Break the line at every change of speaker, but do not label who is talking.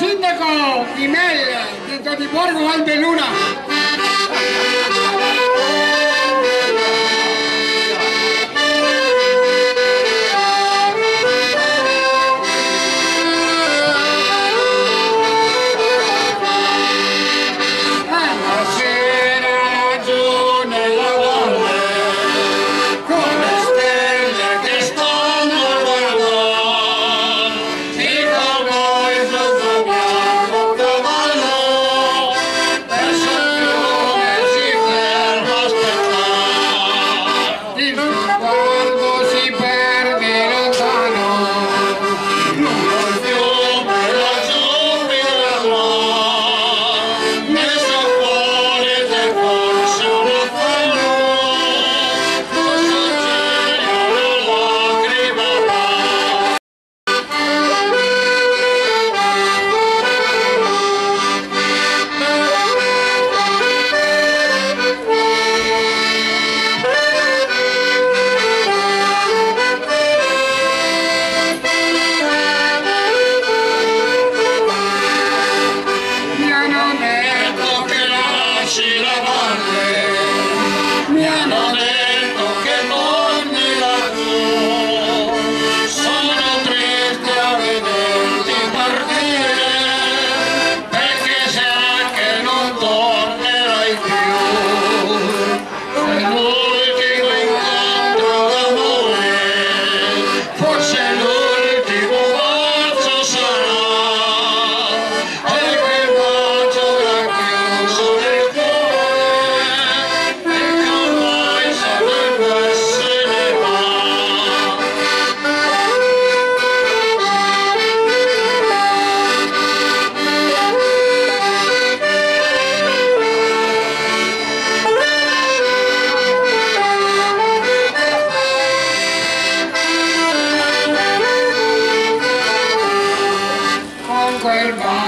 sindaco di Mel, dentro di recuerda